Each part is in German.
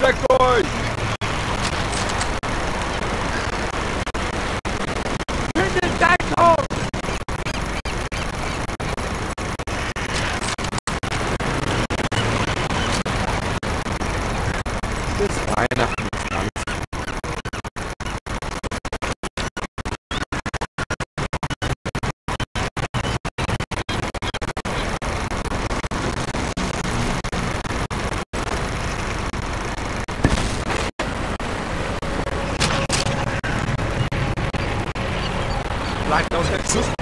Black Boys! Bleibt aus der Küste.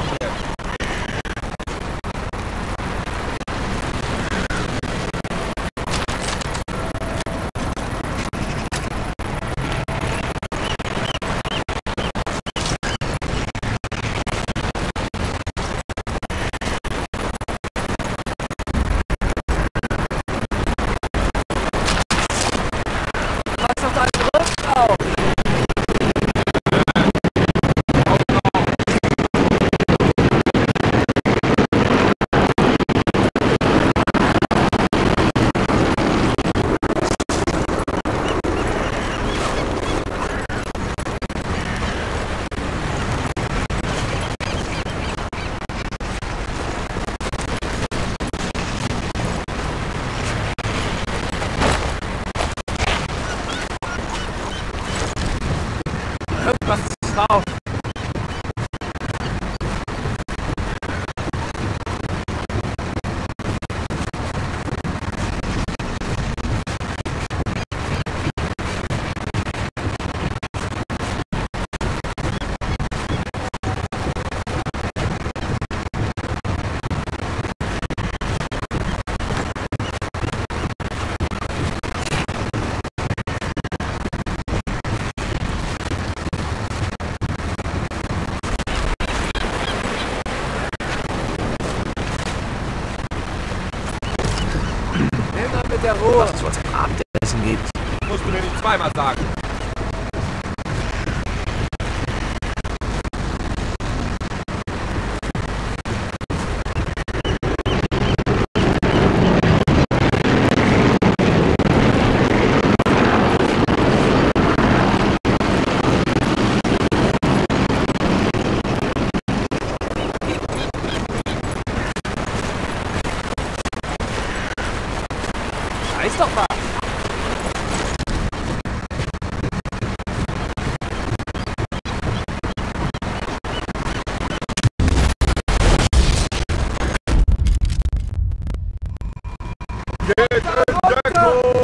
Ruhe! Was es heute Abendessen gibt. Musst du mir nicht zweimal sagen. Get a jackal!